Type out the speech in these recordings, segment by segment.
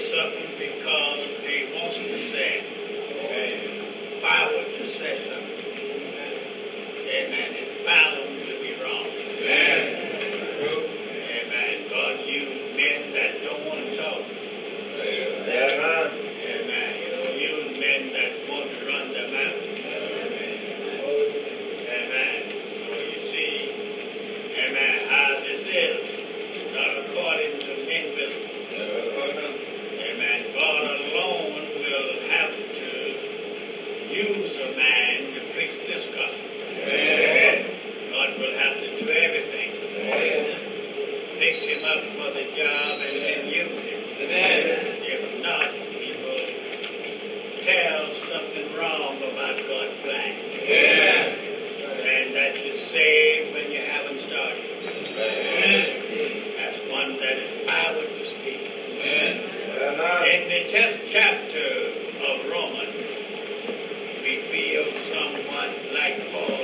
Mesa become in the tenth chapter of Romans, we feel somewhat like Paul.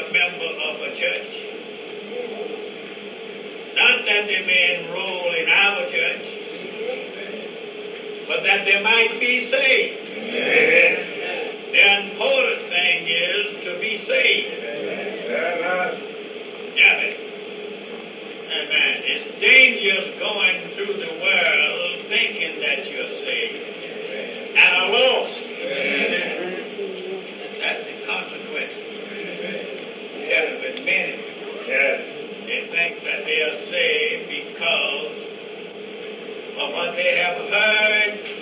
a member of a church. Not that they may enroll in our church, but that they might be saved. Amen. The important thing is to be saved. Amen. Amen. Amen. It's dangerous going through the world thinking that you're saved and are lost. Amen. men yes. they think that they are saved because of what they have heard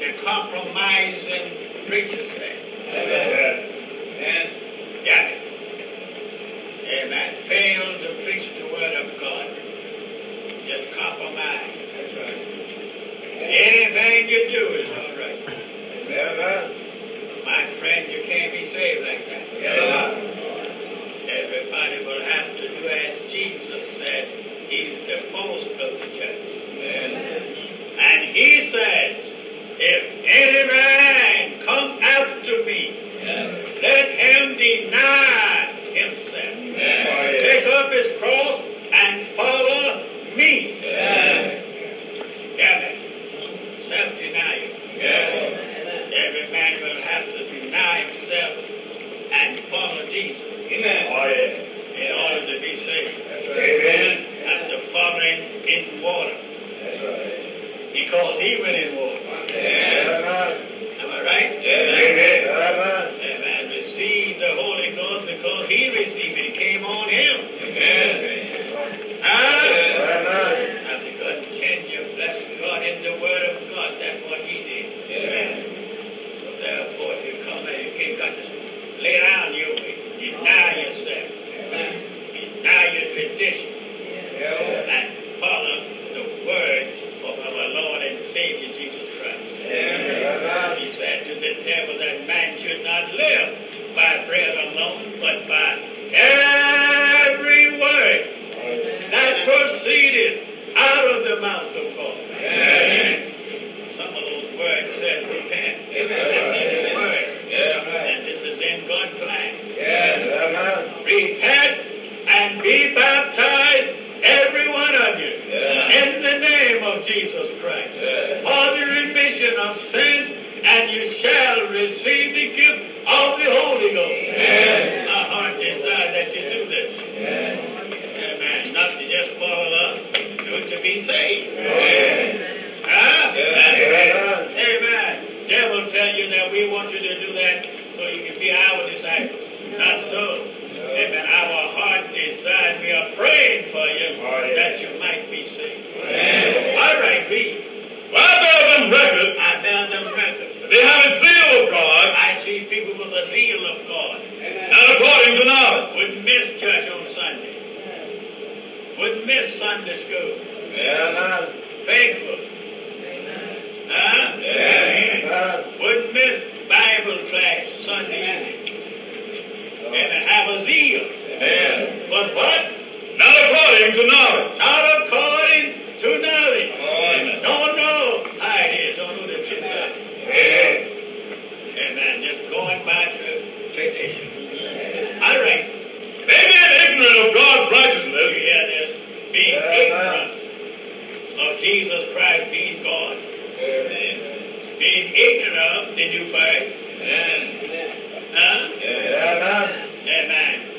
the compromising preachers say. Yes. And got it. And that failed to preach the word of God. Just compromise. That's right. Anything you do is all right. Amen. My friend, you can't be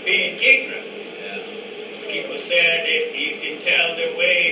being ignorant. People said if you can tell the way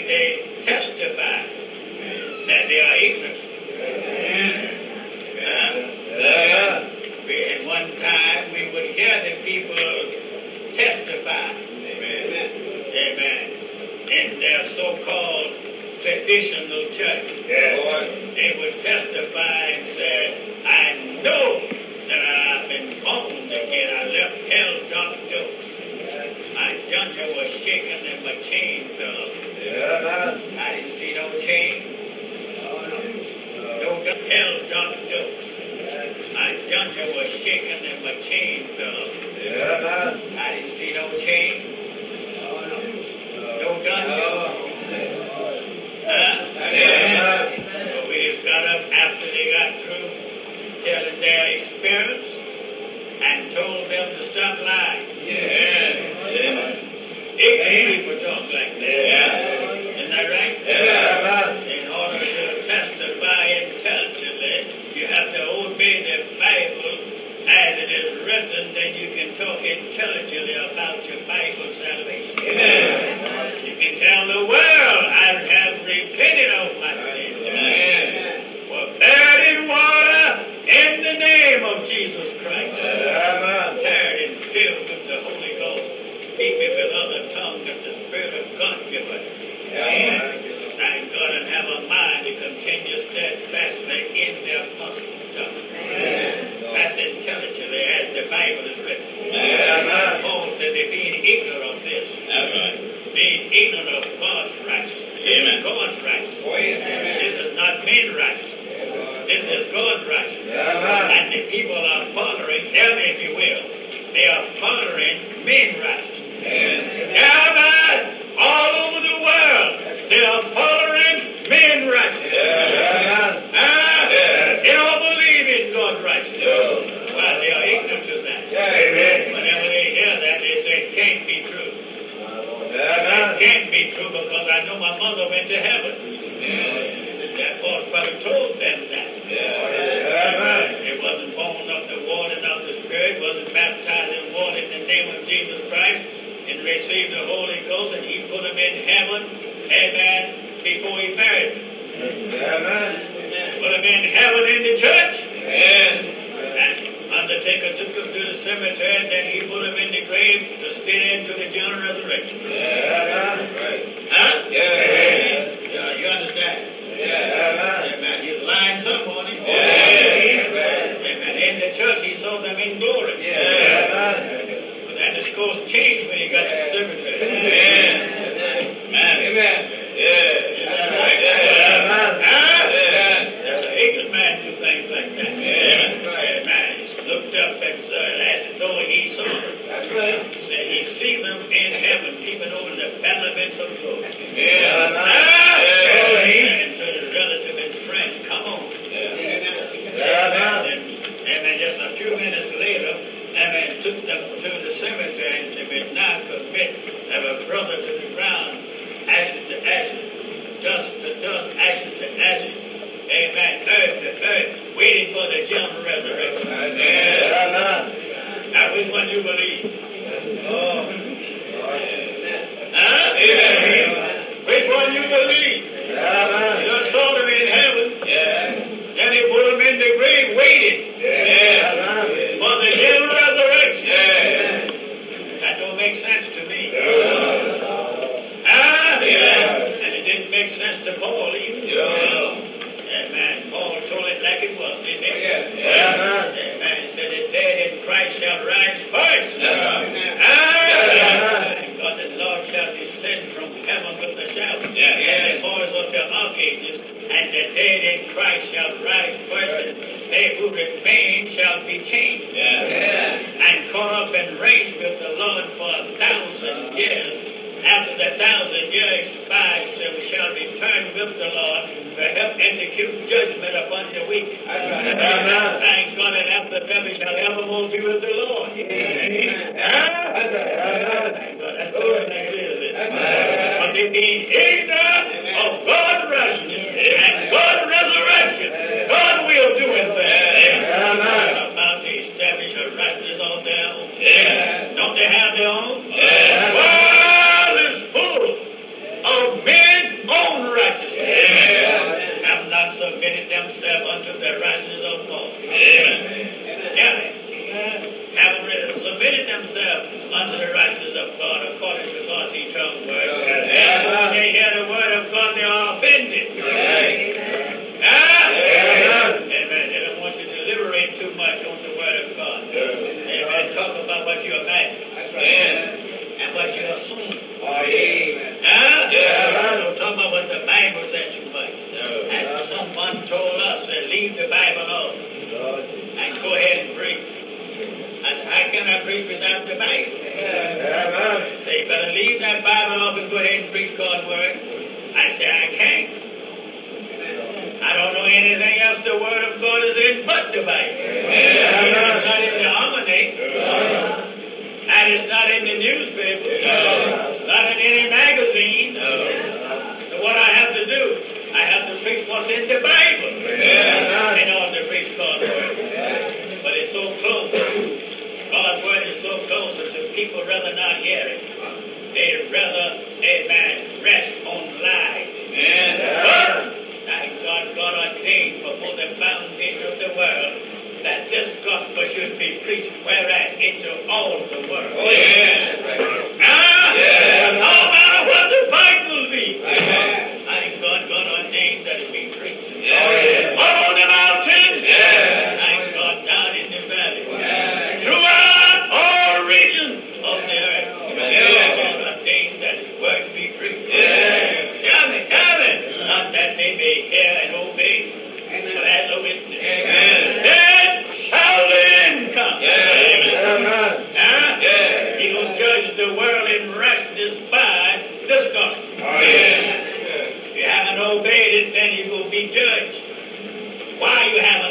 the obeyed it, then you will be judged. Why you have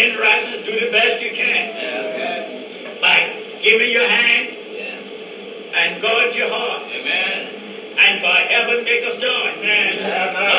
and rise and do the best you can. By giving your hand and guard your heart. Amen. And by heaven make a start. Amen. Amen.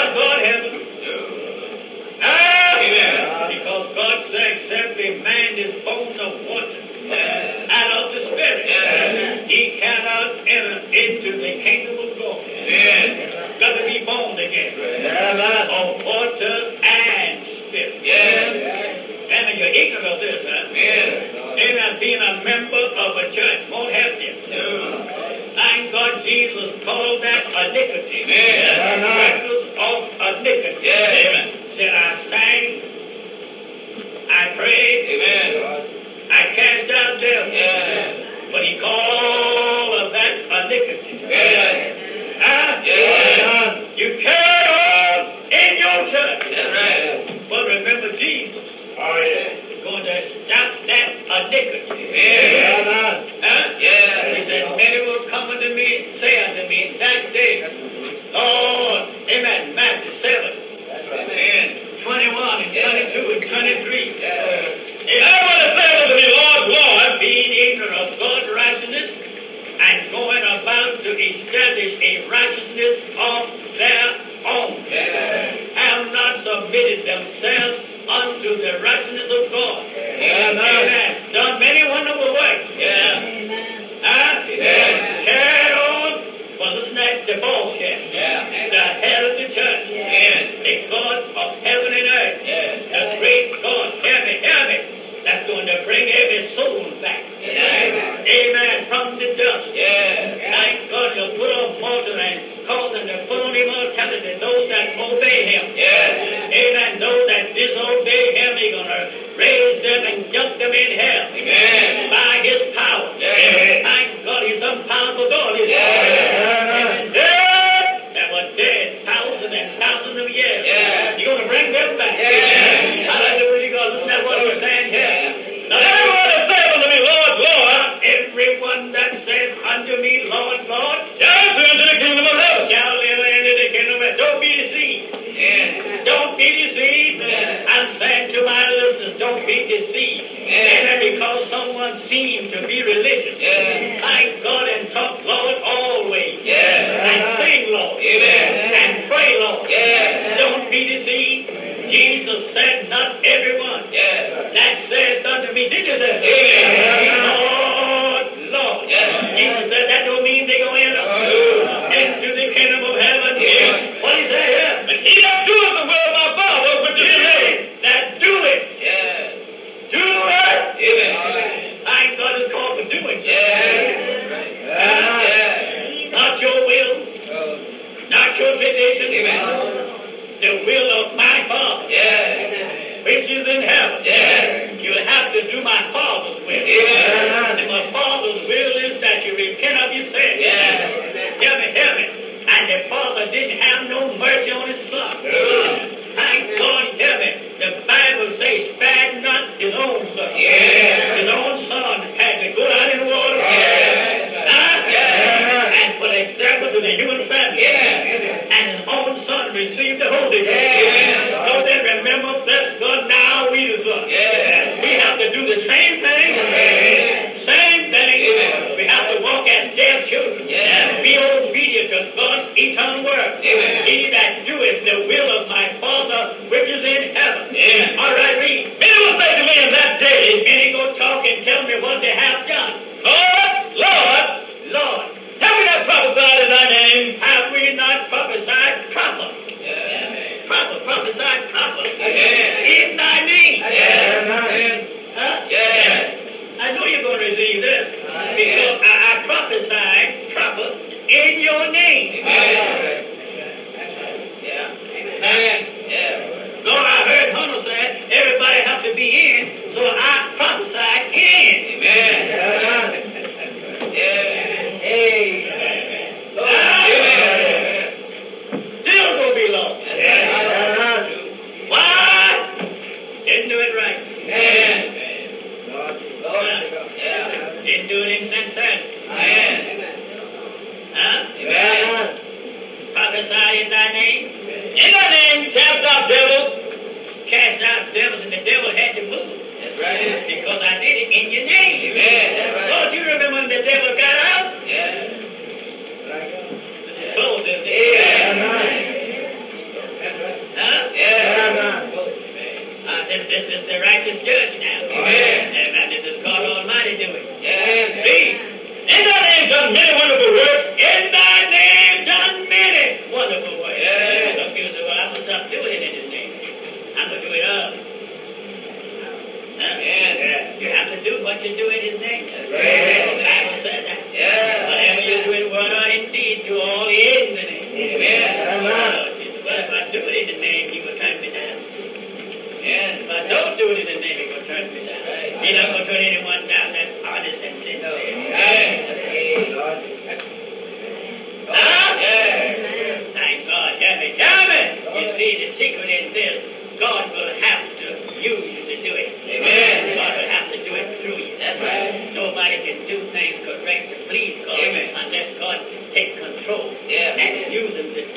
A negative. conduct them in hell. Amen. By his power. Yeah. Thank God he's some powerful God, Yeah. visitation. Amen. what they have done.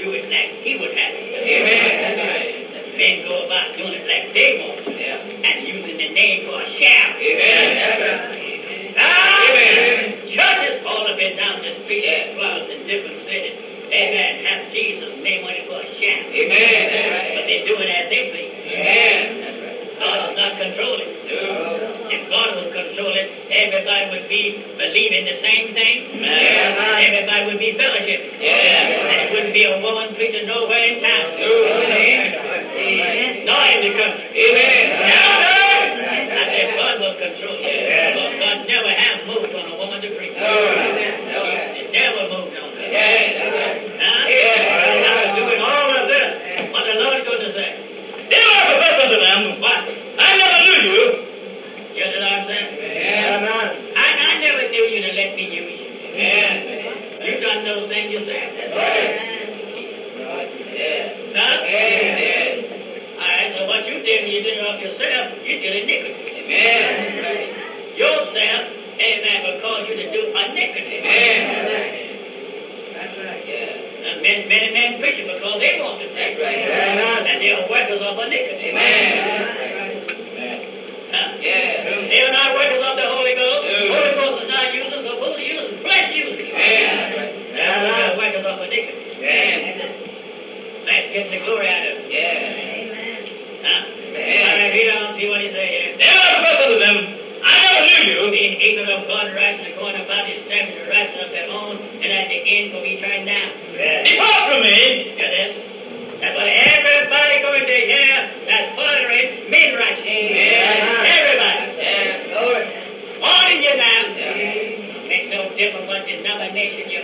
to it, and he would have those things Amen. All right, so what you did you did it off yourself, you did. Amen. Yourself, amen, cause you. Amen. Many men preaching because they want to preach. That's right. And they are workers of iniquity. Amen. nation.